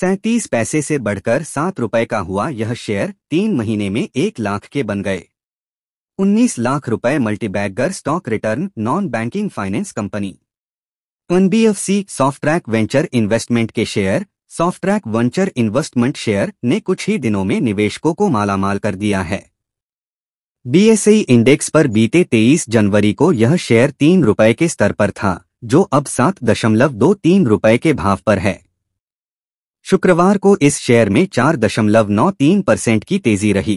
सैंतीस पैसे से बढ़कर सात रुपए का हुआ यह शेयर तीन महीने में एक लाख के बन गए। उन्नीस लाख रुपए multibagger stock return non banking finance company. NBFC Softrak venture investment के share, Softrak venture investment share ने कुछ ही दिनों में निवेशकों को मालामाल कर दिया है। बीएसई इंडेक्स पर बीते 23 जनवरी को यह शेयर तीन रुपए के स्तर पर था, जो अब सात दशमलव दो तीन रुपए के भाव पर है। शुक्रवार को इस शेयर में चार दशमलव नौ तीन परसेंट की तेज़ी रही।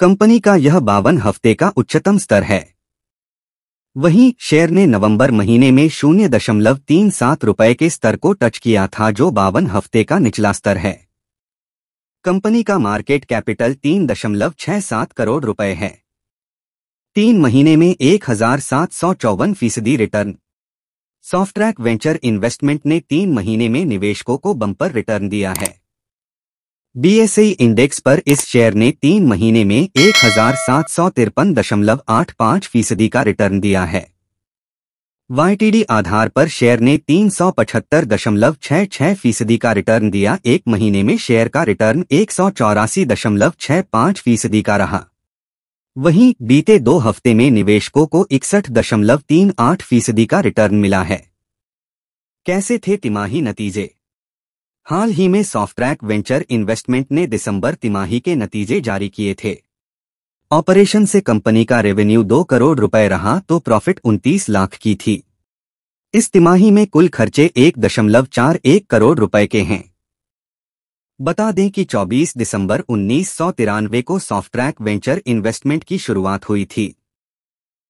कंपनी का यह बावन हफ़्ते का उच्चतम स्तर है। वहीं शेयर ने नवंबर महीने में शून्य दशमलव तीन सात रुपए के स्तर को टच किया था, जो बावन हफ़्ते का निचला स्तर है। कंपनी का मार्केट कैपिटल तीन दशमलव छह सात करोड़ रुपए है। तीन महीने में एक हज़ार सात सौ चौवन फ़ीसदी रिटर्न सॉफ्टट्रैक वेंचर इन्वेस्टमेंट ने तीन महीने में निवेशकों को बम्पर रिटर्न दिया है। बीएसई इंडेक्स पर इस शेयर ने तीन महीने में एक फ़ीसदी का रिटर्न दिया है। वाईटीडी आधार पर शेयर ने तीन सौ पचहत्तर दशमलव छह छह फ़ीसदी का रिटर्न दिया। एक महीने में शेयर का रिटर्न एक सौ चौरासी दशमलव पाँच फ़ीसदी का रहा। वहीं, बीते दो हफ़्ते में निवेशकों को इकसठ दशमलव तीन आठ फ़ीसदी का रिटर्न मिला है। कैसे थे तिमाही नतीजे? हाल ही में सॉफ्टट्रैक वेंचर इन्वेस्टमेंट ने दिसंबर तिमाही के नतीजे जारी किए थे। ऑपरेशन से कंपनी का रेवेन्यू दो करोड़ रुपए रहा तो प्रॉफिट उनतीस लाख की थी। इस तिमाही में कुल खर्चे एक दशमलव चार एक करोड़ रुपए के हैं। बता दें कि 24 दिसंबर उन्नीस सौ तिरानवे को सॉफ्टट्रैक वेंचर इन्वेस्टमेंट की शुरुआत हुई थी।